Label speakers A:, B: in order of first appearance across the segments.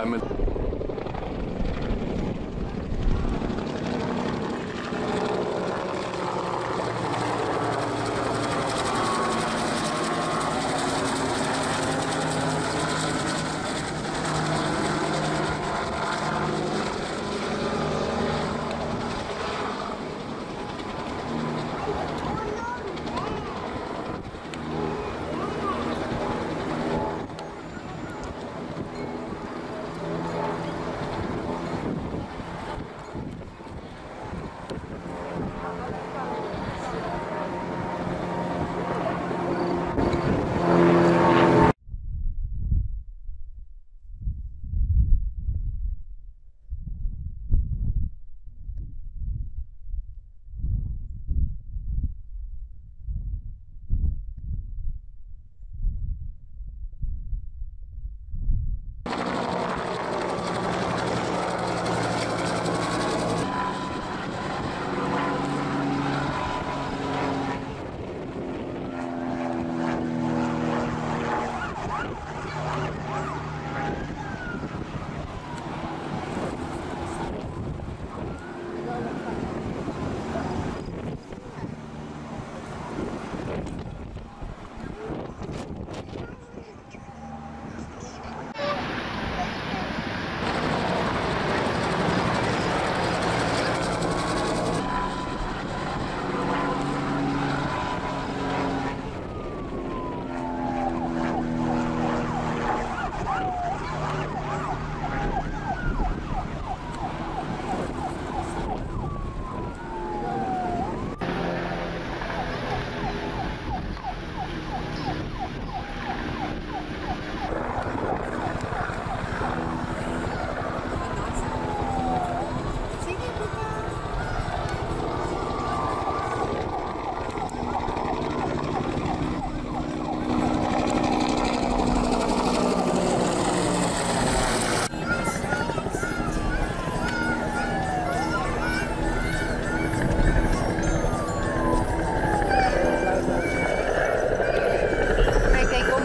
A: I'm a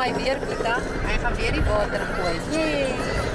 B: mij weer, Kita. Hij gaat weer die boter gooien. Yay!